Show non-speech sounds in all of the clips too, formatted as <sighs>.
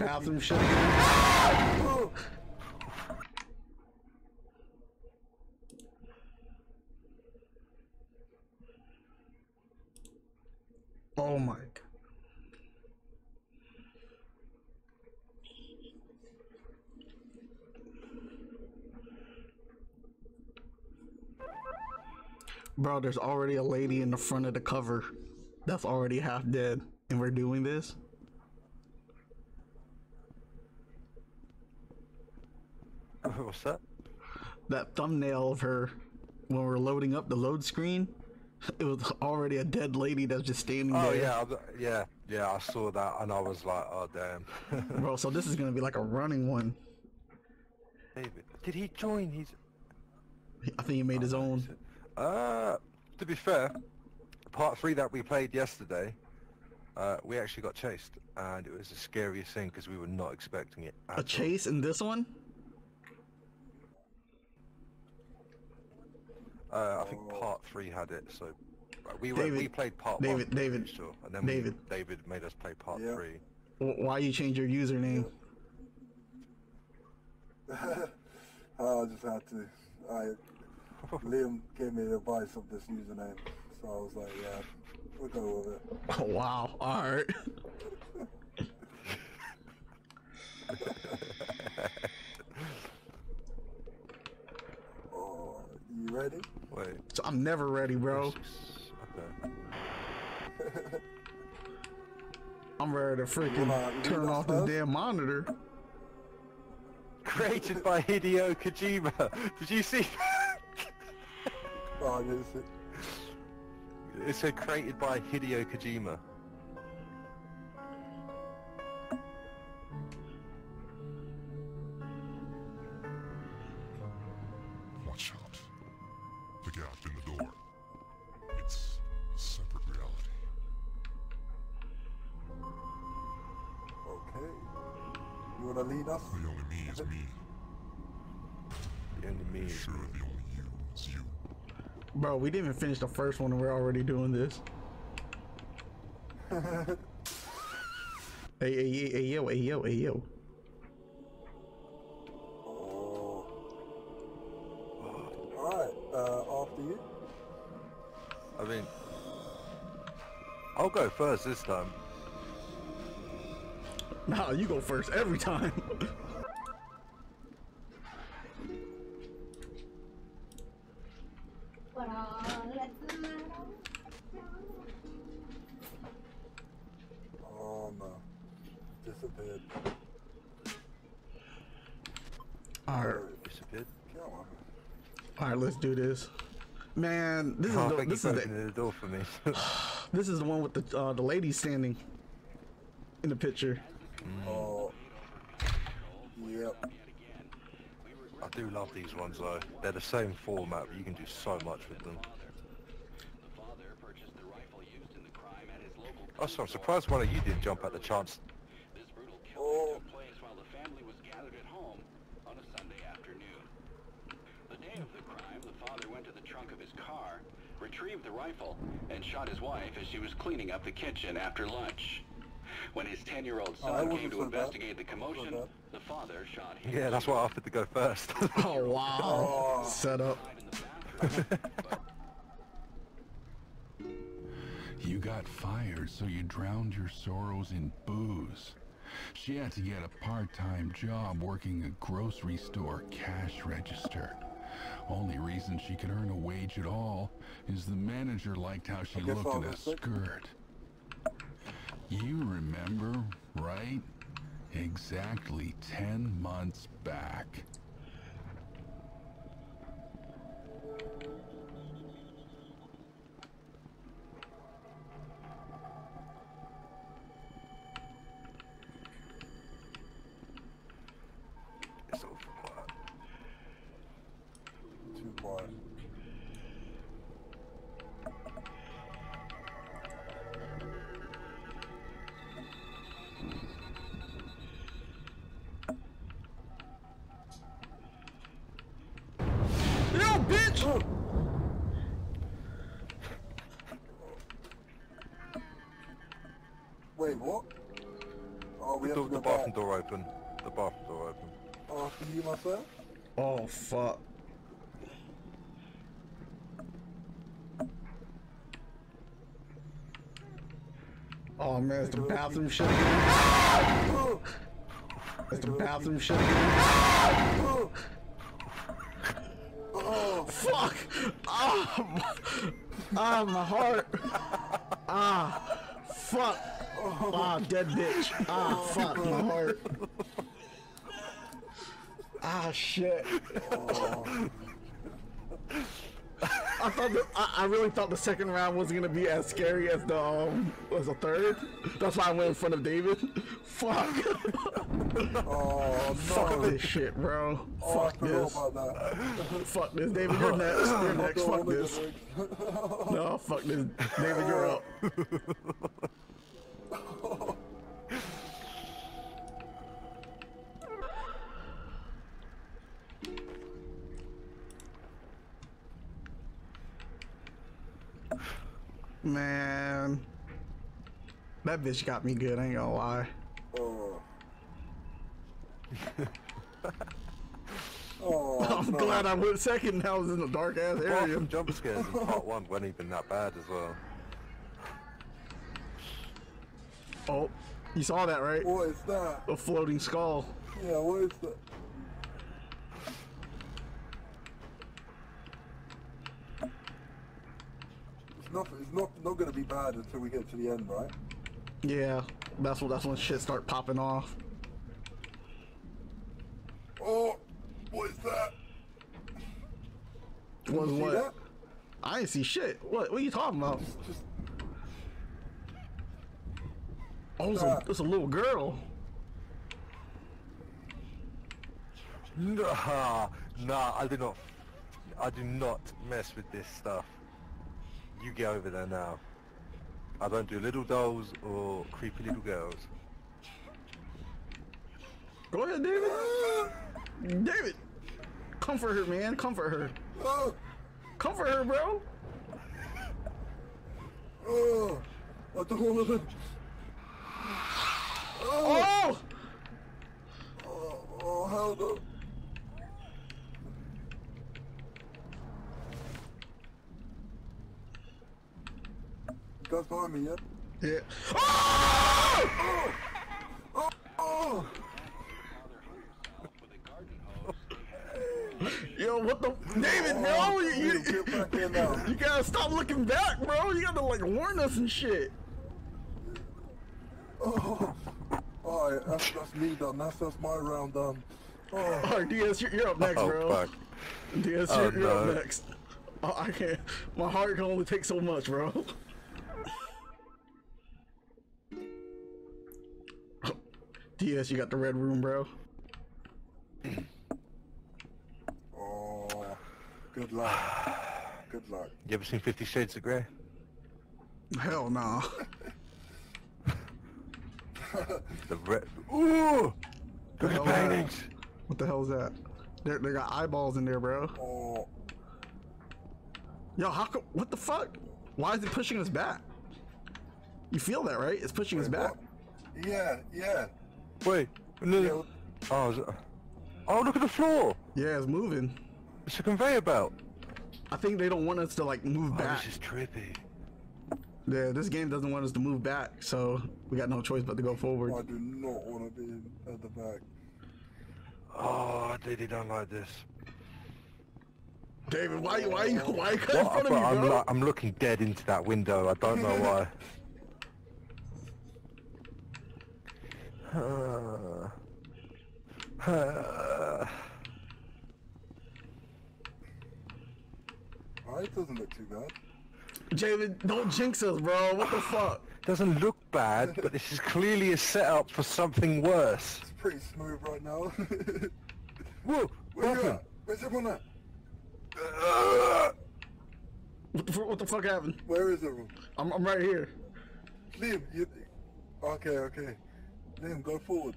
bathroom shit again. Oh my god. Bro, there's already a lady in the front of the cover that's already half dead, and we're doing this? <laughs> What's that? That thumbnail of her when we're loading up the load screen, it was already a dead lady that's just standing Oh there. Oh yeah, yeah, yeah. I saw that and I was like, oh damn. <laughs> Bro, so this is gonna be like a running one. David, did he join He's. I think he made his own. Uh, to be fair, part three that we played yesterday, uh, we actually got chased, and it was the scariest thing because we were not expecting it. A all. chase in this one? Uh, I think part three had it, so uh, we were, David, we played part David, one. David, sure, and then David. we, David made us play part Yeah. three. Why you change your username? <laughs> I just had to. I <laughs> Liam gave me the advice of this username, so I was like, yeah, we'll go with it. Oh, <laughs> wow. Alright. Oh, you ready? Wait. So I'm never ready, bro. <laughs> I'm ready to freaking turn off this damn monitor. Created by Hideo Kojima. Did you see? <laughs> Oh, I didn't see. it said created by Hideo Kojima. Okay. You wanna lead us? The only me is me. The only me is Sure, the only you is you. Bro, we didn't even finish the first one and we're already doing this. <laughs> Hey, hey, hey, hey, yo, hey, yo, hey, yo. Oh. Alright, uh, after you. I mean, I'll go first this time. Nah, you go first every time. But all that's matter. Oh no. Disappeared. Alright, Disappeared. Alright, let's do this. Man, this is Oh, the, this is the the door for me. <sighs> this is the one with the uh, the lady standing in the picture. Oh. Yep. I do love these ones though. They're the same format, but you can do so much with them. Oh, also, I'm surprised one of you didn't jump at the chance. Oh. place while the family was gathered at home on a Sunday afternoon. The day of the crime, the father went to the trunk of his car, retrieved the rifle, and shot his wife as she was cleaning up the kitchen after lunch. When his 10-year-old Oh, son wasn't came to so bad. investigate the commotion, the father shot him Yeah, that's why I offered to go first. <laughs> Oh wow. Set up. in the bathroom. but You got fired, so you drowned your sorrows in booze. She had to get a part-time job working a grocery store cash register. Only reason she could earn a wage at all is the manager liked how she looked in a sick. skirt. You remember, right? Exactly 10 months back. Bathroom door open. The bathroom door open. After you myself? Oh fuck. Oh man, it's the bathroom shit again. Oh! It's the bathroom shit again. Oh! Oh! Fuck! Ah, my, ah, my heart. Ah, fuck. Ah, dead bitch. Ah, fuck, my heart. Ah, shit. I thought that, I, I really thought the second round wasn't gonna be as scary as the um as the third. That's why I went in front of David. Fuck. Oh, Fuck this shit, bro. Oh, Fuck this. Fuck this, David. You're next. You're <laughs> next. Fuck this. No, fuck this. David, you're up. <laughs> Man. That bitch got me good, I ain't gonna lie. <laughs> Oh. <laughs> oh, I'm no. glad I went second and I was in a dark ass area. Bathroom jump <laughs> scares in part one weren't even that bad as well. Oh, you saw that, right? What is that? A floating skull. Yeah, what is that? It's not, it's not, not gonna until we get to the end, right? Yeah, that's what that's when shit start popping off. Oh, what is that? Was what? that? I didn't see shit. What? What are you talking about? Just, Oh, it's a, Uh. it's a little girl. Nah, nah, I do not. I do not mess with this stuff. You get over there now. I don't do little dolls or creepy little girls. Go ahead, David. David, comfort her, man. Comfort her. oh, Comfort her, bro. oh, I don't want to. Oh! Oh, oh, hell no. Guys behind me, yeah? Yeah. Oh! Oh! Yo, what the? David, bro, oh, you, you, Get back in now. you gotta stop looking back, bro. You gotta like warn us and shit. Oh, alright, that's, that's me done. That's, that's my round done. Oh, All right, DS, you're, you're up next, oh bro. fuck! DS, Oh, you're, you're up no. next. Oh, I can't. My heart can only take so much, bro. <laughs> DS, you got the red room, bro. oh, good luck. Good luck. You ever seen Fifty Shades of Grey? Hell nah. <laughs> The red. Ooh! Look at the paintings. What the hell is that? They they got eyeballs in there, bro. Oh, Yo, how come? What the fuck? Why is it pushing us back? You feel that, right? It's pushing us back. what? Yeah, yeah. Wait. No. Yeah, Oh, is it- oh, look at the floor. Yeah, it's moving. It's a conveyor belt. I think they don't want us to like move Oh, back. this is trippy. Yeah, this game doesn't want us to move back, so we got no choice but to go forward. I do not want to be at the back. Oh, I really don't like this. David, why why you why you cut in front of But me, I'm, bro? lo- I'm looking dead into that window. I don't know <laughs> why. <sighs> Alright, it doesn't look too bad. David, don't jinx us, bro. What the <sighs> fuck? doesn't look bad, but this is clearly a setup for something worse. It's pretty smooth right now. <laughs> Whoa! Where you at? Where's everyone at? What the, what the fuck happened? Where is everyone? I'm, I'm right here. Liam, you... Okay, okay. Liam, go forward.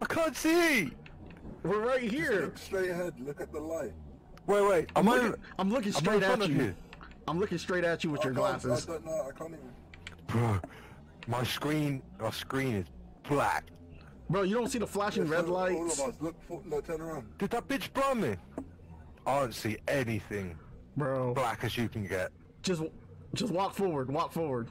I can't see. We're right here. Look straight ahead. Look at the light. Wait, wait. Am I? Looking, I'm looking am I in straight at you. you? I'm looking straight at you with your I can't- glasses. I don't know. I can't even... Bro, My screen, my screen is black. Bro, you don't see the flashing red All of us, look, for, no, turn around. Did that bitch blind me? I don't see anything Bro, black as you can get. just just walk forward, walk forward.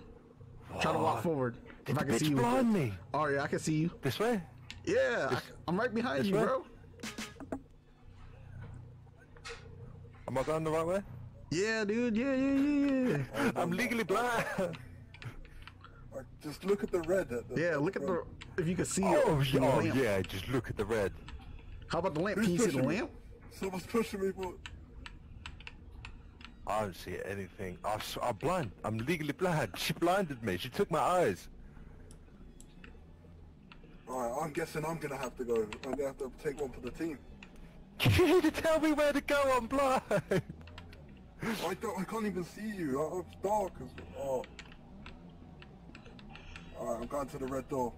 Try to walk oh. forward. Did if I can see you. blind me? Oh yeah, I can see you. This way? Yeah, I, I'm right behind you, way? bro. Am I going the right way? Yeah, dude. Yeah, yeah, yeah, yeah. <laughs> I'm legally blind. <laughs> Just look at the red. At the, Yeah, look at the. If you can see Oh, oh it. yeah, oh yeah, just look at the red. How about the lamp? Who's Can you see the me? lamp? Someone's pushing me, but I don't see anything. I'm blind. I'm legally blind. She blinded me. She took my eyes. alright, I'm guessing I'm gonna have to go. I'm gonna have to take one for the team. <laughs> You need to tell me where to go. I'm blind. I don't. I can't even see you. I, it's dark. As, oh. Alright, I'm going to the red door.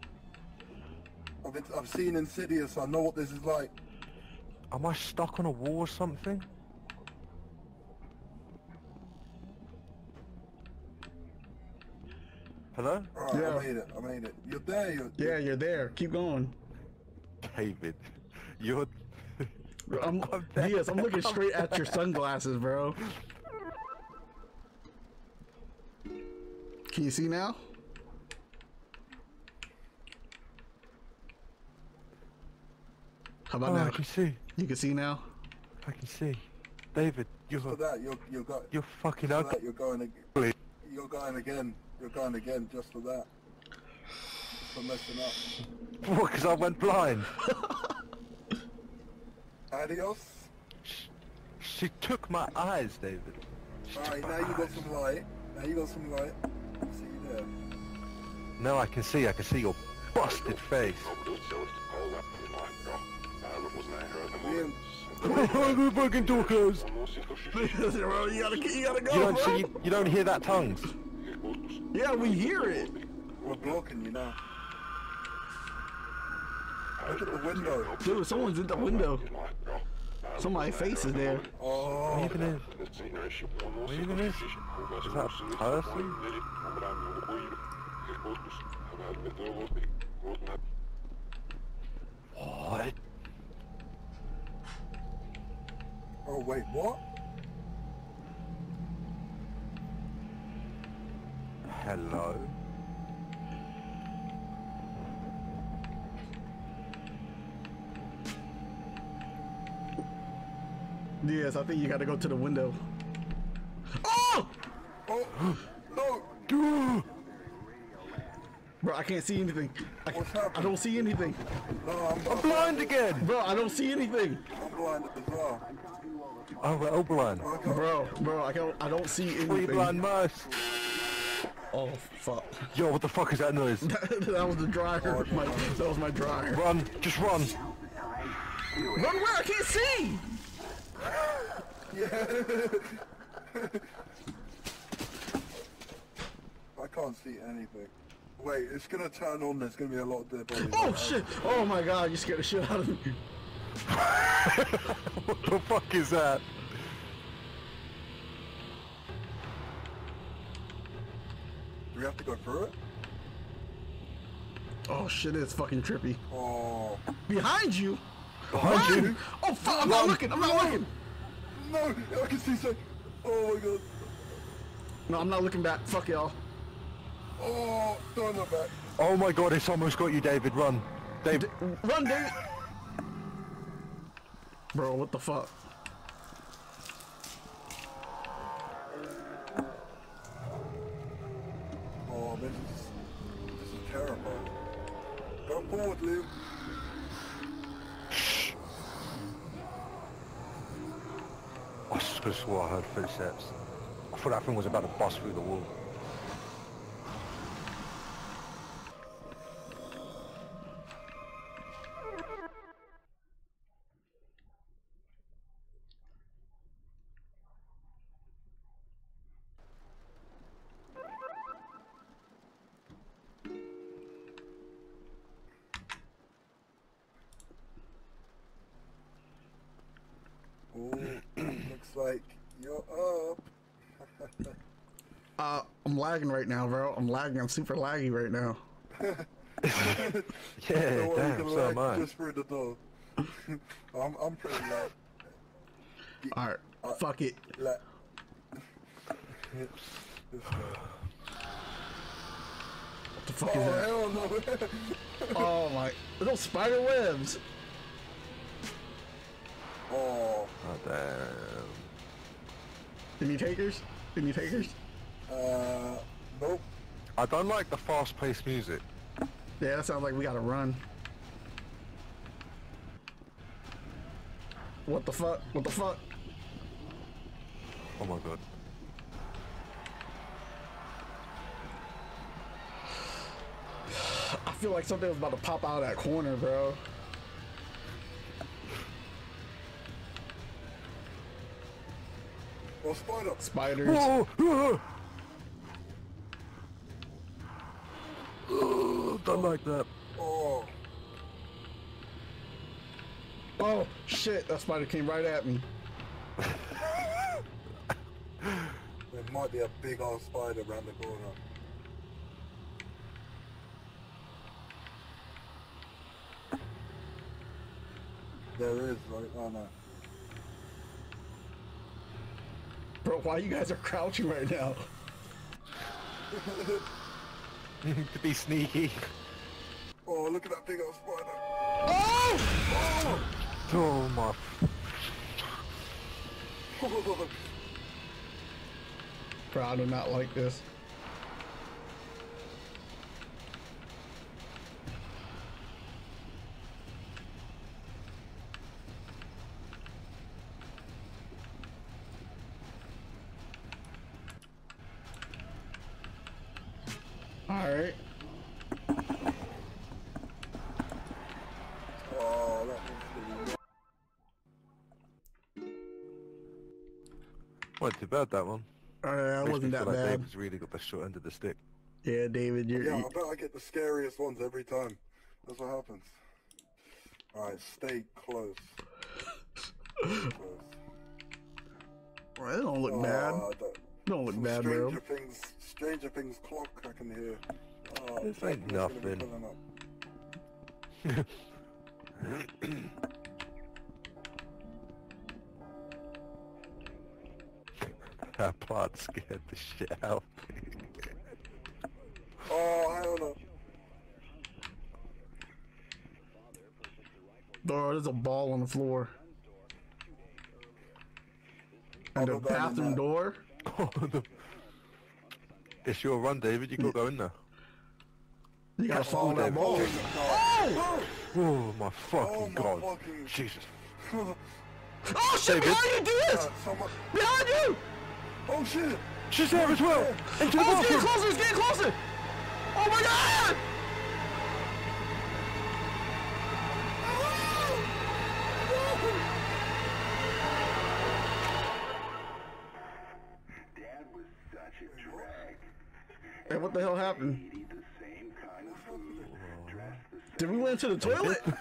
I've, I've seen Insidious. I know what this is like. Am I stuck on a wall or something? Hello? Alright, Yeah. I made it. I made it. You're there. You're, Yeah, you're there. Keep going. David, you're... I'm, <laughs> I'm there. yes, I'm looking straight at your sunglasses, bro. Can you see now? How about Oh, I can see. You can see now? I can see. David, you're... for that, you're you're go, You're fucking for ugly. that, you're going again. You're going again. You're going again just for that. For messing up. <laughs> What, because I went blind? <laughs> Adios. She took my eyes, David. She Alright, my now you got some light. Now you got some light. I see you there. No, I can see. I can see your busted face. Liam, the fucking door closed. <laughs> you gotta, you gotta go, You don't see. You don't hear that tongues. Yeah, we hear it. we're broken, you know. Look at the window. Dude, someone's in the window. Somebody's face is there. Oh, What even is? What even is? Is that person? What? oh wait, what? Hello. Yes, I think you gotta go to the window. Oh! Oh, no! Bro, I can't see anything. I, What's I don't see anything. No, I'm, I'm blind again. Bro, I don't see anything. I'm blind as well. Oh, we're all blind. Bro, bro, I don't, I don't see Free anything. blind mice. Oh, fuck. Yo, what the fuck is that noise? <laughs> that was the dryer. Oh, my, that was my dryer. Run, just run. Run where? I can't see! <laughs> I can't see anything. Wait, it's gonna turn on. There's gonna be a lot of dead bodies. Oh, shit! Oh my god, you scared the shit out of me. <laughs> What the fuck is that? To go through it? Oh shit, it's fucking trippy. Oh, Behind you? Behind you? Oh fuck, I'm not looking, I'm not looking! no! I can see something. Oh my god. No, I'm not looking back. Fuck y'all. Oh, don't look back. Oh my god, it's almost got you, David. Run. David. Run, David! Bro, what the fuck? Could have I heard footsteps. I thought that thing was about to bust through the wall. I'm lagging right now, bro. I'm lagging. I'm super laggy right now. <laughs> Yeah, Don't worry, damn, you can so am lag I. just through the door. <laughs> I'm, I'm pretty lag. All right, fuck it. Uh, lag. this guy. What the fuck Oh, is that? hell no. <laughs> Oh my, little spider webs. oh, Oh, damn. Any takers? Any takers? Uh, nope. I don't like the fast-paced music. Yeah, that sounds like we gotta run. What the fuck? What the fuck? Oh my god. I feel like something was about to pop out of that corner, bro. Oh, spider. Spiders. Oh, oh, oh. don't like that. Oh, Oh shit! That spider came right at me. <laughs> there might be a big old spider around the corner. There is, right? Oh no. Bro, why you guys are crouching right now? You <laughs> need to be sneaky. Oh, look at that big old spider. Oh, oh, oh my. Bro, I do not like this. Wasn't too bad that one. Uh, that wasn't that like bad. David's really got the short end of the stick. Yeah, David, you're. Yeah, I bet I get the scariest ones every time. That's what happens. Alright, stay close. <laughs> close. Bro, that don't look bad. Oh, that- Don't look some bad, bro. Stranger Things, Stranger Things clock I can hear. Oh, This ain't nothing. <laughs> <clears throat> <laughs> That part scared the shit out of me. Oh, hell no. Bro, there's a ball on the floor. And the I'll go down in bathroom door. <laughs> it's your run, David. You gotta go in there. You gotta follow that ball. Oh my fucking Oh my god. fucking- Jesus. <laughs> Oh shit! David. Behind you, Diaz! Uh, someone... Behind you! Oh shit! She's there as well! Into the Oh, it's getting closer! It's getting closer! Oh my god! Dad was such a drag. Hey, what the hell happened? The same kind of food, dressed the Did we went to the toilet? <laughs>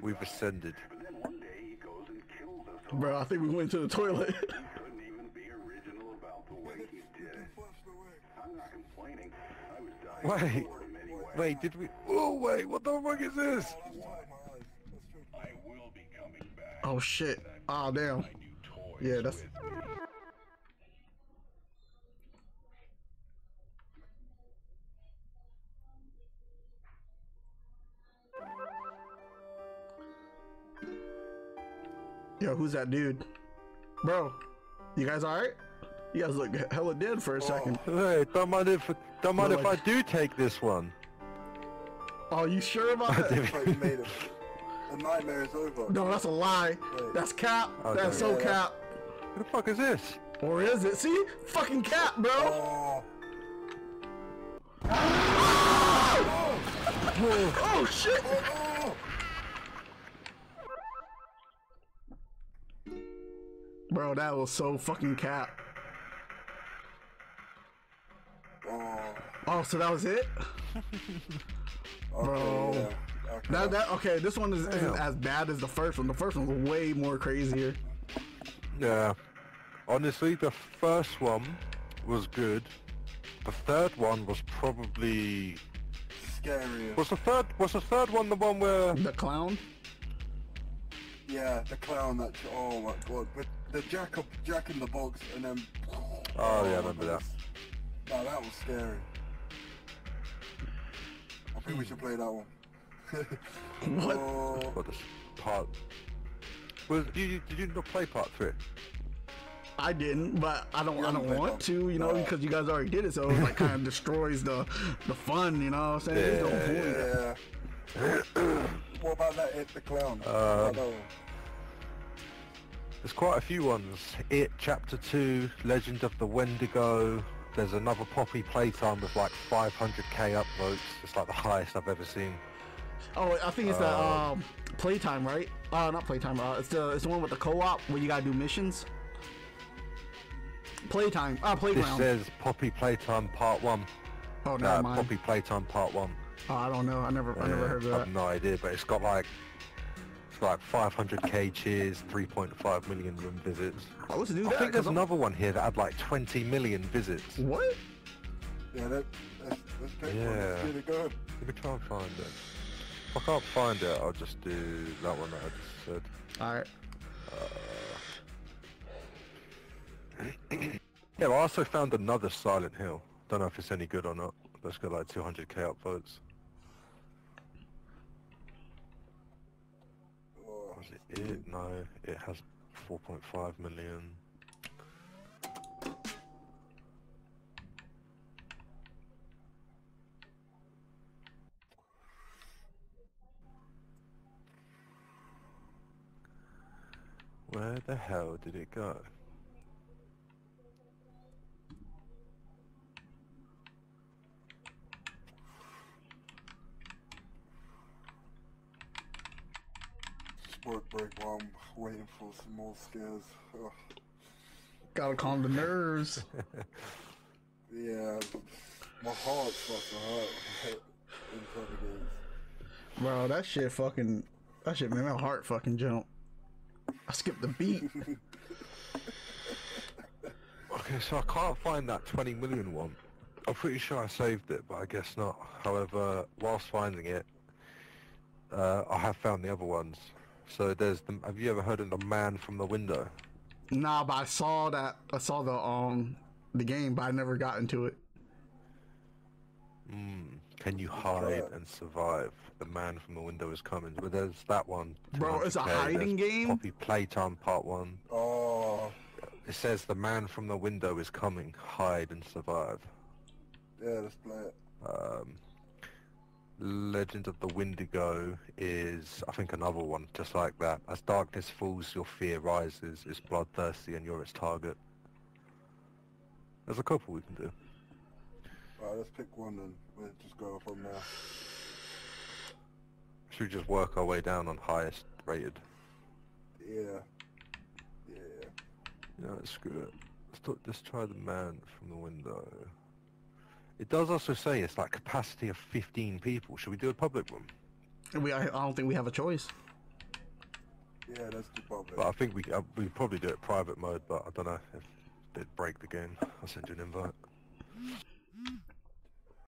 We've kind Bro, I think we went to the toilet. <laughs> Couldn't even be original about the way he did it. I'm not complaining. I was dying Wait. for anyway. Wait, did we? Oh wait, what the fuck is this? I will be coming back. oh shit. Oh damn. My new toys Yeah, that's- who's that dude? Bro, you guys alright? You guys look hella dead for a oh. second. Hey, don't mind if don't mind No, if like- I do take this one. Are you sure about <laughs> that? Like you made it. The nightmare is over. No, that's a lie. Wait. That's cap. Oh, That's so Yeah. cap. What the fuck is this? Or is it? See? Fucking cap, bro. Oh, <laughs> Oh shit. Oh, oh, Bro, that was so fucking cap. oh. So that was it? <laughs> Okay, Bro. yeah. Okay. That, that okay, this one is, isn't as bad as the first one. The first one was way more crazier. Yeah. Honestly, the first one was good. The third one was probably scarier. was the third was the third one the one where The clown. Yeah, the clown that. Oh my god. But the jack up, jack in the box, and then. Oh, yeah, I remember that. No, that was scary. I think we should play that one. <laughs> What? Oh, what this part was you, you did you not play part three? I didn't, but I don't. I don't but- want to, you know, No. because you guys already did it. So it like kind of <laughs> destroys the the fun, you know. what I'm saying There's no Yeah, <coughs> what about that? Hit the clown. Um, There's quite a few ones. It Chapter Two, Legend of the Wendigo. There's another Poppy Playtime with like 500k upvotes. It's like the highest I've ever seen. Oh, I think it's the um, playtime, right? Uh, not playtime. Uh, it's the it's the one with the co-op where you gotta do missions. Playtime. Ah, This playground. says Poppy Playtime Part One. oh, Uh, never mind. Poppy Playtime Part One. Oh, I don't know. I never I never heard of I have no idea, but it's got like it's like 500k cheers, 3.5 million room visits. Oh, let's do I think there's I'm- another one here that had like 20 million visits. What? Yeah, that, let's, let's pick one. Yeah. Let's get it going. Let me try and find it. If I can't find it, I'll just do that one that I just said. All right. Uh, <clears throat> yeah, I also found another Silent Hill. Don't know if it's any good or not. That's got like 200k upvotes. Was it it? No, it has 4.5 million. Where the hell did it go? Sport break while I'm waiting for some more scares. Ugh. Gotta calm the nerves. <laughs> Yeah, my heart's fucking hurt <laughs> in front of games. Bro, that shit fucking that shit made my heart fucking jump. I skipped the beat. <laughs> Okay, so I can't find that 20 million one. I'm pretty sure I saved it, but I guess not. However, whilst finding it, uh, I have found the other ones. So there's the, have you ever heard of the man from the window? nah, but I saw that I saw the um the game, but I never got into it. Mm, can you hide and survive? The man from the window is coming. But there's that one. Bro, it's a hiding There's game? Poppy Playtime Part 1. Oh, It says the man from the window is coming. Hide and survive. yeah, let's play it. Um, Legend of the Wendigo is, I think, another one just like that. As darkness falls, your fear rises. It's bloodthirsty, and you're its target. There's a couple we can do. Alright, let's pick one and we'll just go from there. Should we just work our way down on highest rated? Yeah. Yeah. You know, screw it. Let's, talk, let's try the man from the window. It does also say it's like capacity of 15 people. Should we do a public one? We I, I don't think we have a choice. Yeah, let's do public. But I think we uh, we probably do it private mode. But I don't know if they'd break the game. I'll send you an invite.